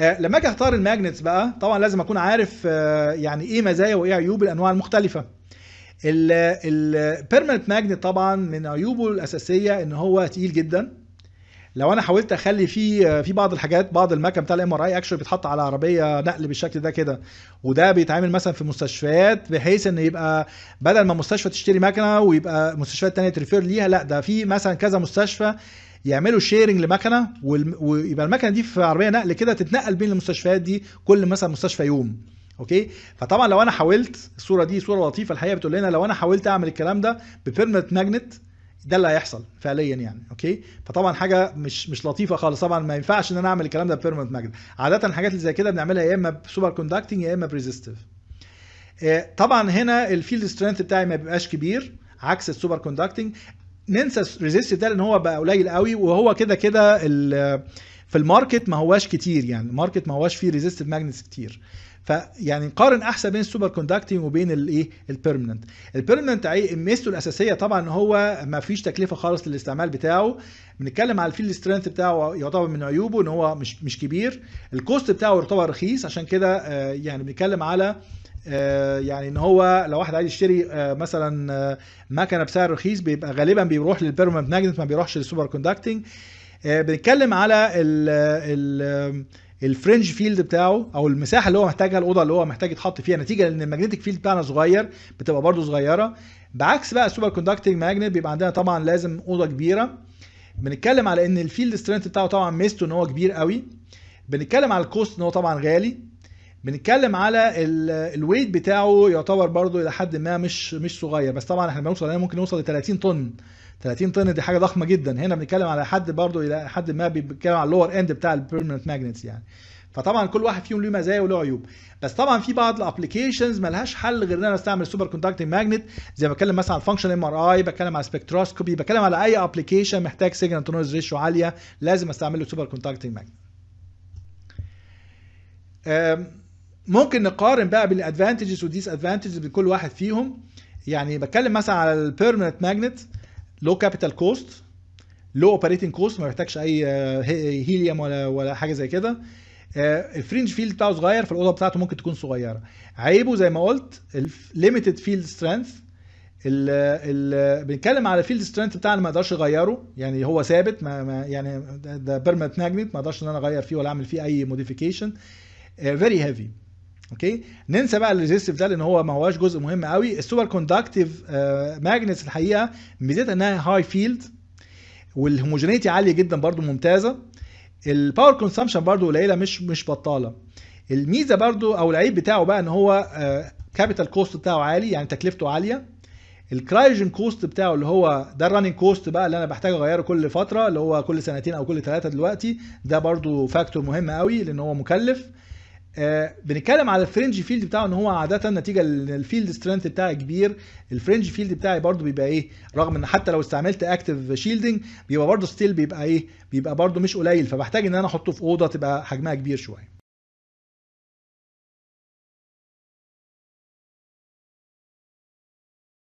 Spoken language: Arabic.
آه، لما أجي اختار ال magnets بقى طبعا لازم اكون عارف آه، يعني إيه مزايا وايه عيوب الانواع المختلفة. ال permanent magnet طبعا من عيوبه الأساسية إن هو تقيل جدا. لو أنا حاولت أخلي فيه في بعض الحاجات بعض المكن بتاع ال MRI actually بيتحط على عربية نقل بالشكل ده كده. وده بيتعمل مثلا في مستشفيات بحيث إن يبقى بدل ما مستشفى تشتري مكنة ويبقى مستشفيات تانية ت refer ليها لا ده في مثلا كذا مستشفى يعملوا sharing لمكنة ويبقى المكنة دي في عربية نقل كده تتنقل بين المستشفيات دي كل مثلا مستشفى يوم. okay؟ فطبعا لو أنا حاولت الصورة دي صورة لطيفة الحقيقة بتقول لنا لو أنا حاولت أعمل الكلام ده ب permanent magnet ده اللي هيحصل فعليا يعني. okay؟ فطبعا حاجة مش مش لطيفة خالص. طبعا ما ينفعش إن أنا أعمل الكلام ده ب permanent magnet عادة الحاجات اللي زي كده بنعملها يا إما ب superconducting يا إما ب resistive طبعا هنا ال field strength بتاعي ما بيبقاش كبير عكس ال superconducting ننسى ال resistive ده لأن هو بقى قليل قوي وهو كده كده في ال market ما هواش كتير يعني ال market ما هواش فيه resistive magnets كتير. فيعني نقارن أحسن بين ال superconducting وبين الايه ال permanent ال permanent ميزته الأساسية طبعا إن هو ما فيش تكلفة خالص للاستعمال بتاعه. بنتكلم على ال field strength بتاعه يعتبر من عيوبه إن هو مش مش كبير. ال cost بتاعه يعتبر رخيص عشان كده آه، يعني بنتكلم على يعني إن هو لو واحد عايز يشتري آه، مثلا آه، مكنة بسعر رخيص بيبقى غالبا بيروح لل permanent magnet ما بيروحش لل superconducting. آه، بنتكلم على ال ال ال fringe field بتاعه أو المساحة اللي هو محتاجها الأوضة اللي هو محتاج يتحط فيها. نتيجة لأن ال magnetic field بتاعنا صغير بتبقى برضو صغيرة. بعكس بقى ال superconducting magnet بيبقى عندنا طبعا لازم أوضة كبيرة. بنتكلم على إن ال field strength بتاعه طبعا ميزته إن هو كبير قوي. بنتكلم على ال cost إن هو طبعا غالي. بنتكلم على ال weight بتاعه يعتبر برضو إلى حد ما مش مش صغير. بس طبعا إحنا بنوصل هنا ممكن نوصل ل 30 طن. 30 طن دي حاجة ضخمة جدا. هنا بنتكلم على حد برضو إلى حد ما بنتكلم على ال lower end بتاع ال permanent magnets يعني. فطبعا كل واحد فيهم له مزايا وله عيوب. بس طبعا في بعض ال applications ملهاش حل غير إن أنا أستعمل ال superconducting magnet زي ما بتكلم مثلا على ال functional MRI بتكلم على spectroscopy بتكلم على أي application محتاج signal to noise ratio عالية لازم استعمل له superconducting magnet ممكن نقارن بقى بال advantages وال disadvantages بين كل واحد فيهم. يعني بتكلم مثلا على ال permanent magnet low capital cost low operating cost ما بيحتاجش أي هيليوم ولا ولا حاجة زي كده. ال fringe field بتاعه صغير فالأوضة بتاعته ممكن تكون صغيرة. عيبه زي ما قلت ال limited field strength بنتكلم على ال field strength بتاعنا ما أقدرش اغيره يعني هو ثابت ما, ما يعني ده permanent magnet ما أقدرش إن أنا أغير فيه ولا أعمل فيه أي modification very heavy okay؟ ننسى بقى ال resistive ده لأن هو ما هواش جزء مهم قوي. ال superconductive magnets الحقيقة ميزتها إنها high field وال homogeneity عالية جدا برضو ممتازة. ال power consumption برضو قليلة مش مش بطالة. الميزة برضو أو العيب بتاعه بقى إن هو capital cost بتاعه عالي يعني تكلفته عالية. ال cryogen cost بتاعه اللي هو ده ال running cost بقى اللي أنا بحتاج أغيره كل فترة اللي هو كل سنتين أو كل ثلاثة دلوقتي. ده برضو factor مهم قوي لأن هو مكلف. آه بنتكلم على ال fringe field بتاعه إن هو عادة نتيجة ال field strength بتاعي كبير. ال fringe field بتاعي برضو بيبقى إيه؟ رغم إن حتى لو استعملت active shielding بيبقى برضو still بيبقى إيه؟ بيبقى برضو مش قليل. فبحتاج إن أنا أحطه في أوضة تبقى حجمها كبير شوية.